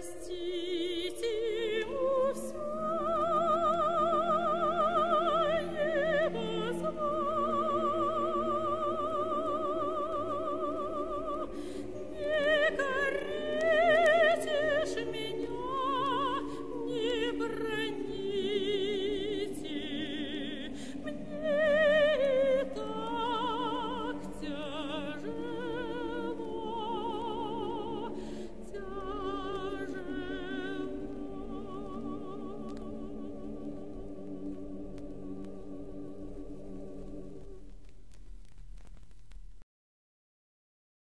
Christi.